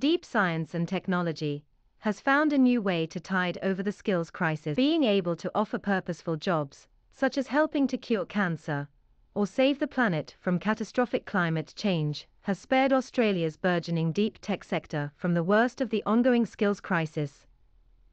Deep science and technology has found a new way to tide over the skills crisis. Being able to offer purposeful jobs, such as helping to cure cancer or save the planet from catastrophic climate change, has spared Australia's burgeoning deep tech sector from the worst of the ongoing skills crisis,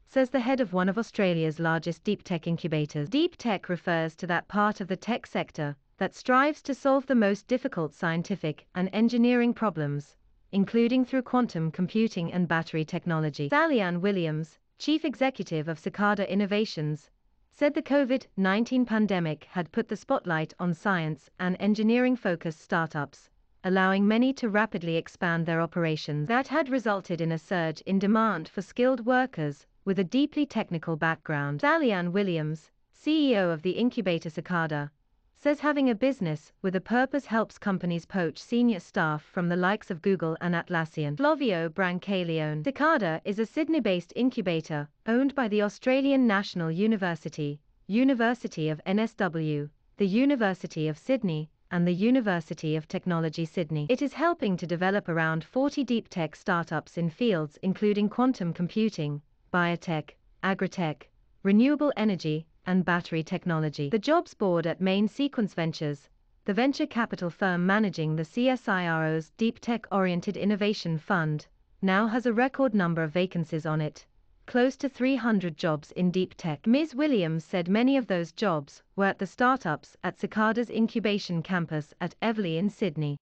says the head of one of Australia's largest deep tech incubators. Deep tech refers to that part of the tech sector that strives to solve the most difficult scientific and engineering problems including through quantum computing and battery technology. Sally-Ann Williams, chief executive of Cicada Innovations, said the COVID 19 pandemic had put the spotlight on science and engineering focused startups, allowing many to rapidly expand their operations. That had resulted in a surge in demand for skilled workers with a deeply technical background. Sally-Ann Williams, CEO of the incubator Cicada, says having a business with a purpose helps companies poach senior staff from the likes of Google and Atlassian. Flavio Brancaleone. Cicada is a Sydney-based incubator owned by the Australian National University, University of NSW, the University of Sydney, and the University of Technology Sydney. It is helping to develop around 40 deep tech startups in fields including quantum computing, biotech, agritech, renewable energy, and battery technology. The jobs board at Main Sequence Ventures, the venture capital firm managing the CSIRO's Deep Tech Oriented Innovation Fund, now has a record number of vacancies on it, close to 300 jobs in deep tech. Ms. Williams said many of those jobs were at the startups at Cicada's incubation campus at Eveleigh in Sydney.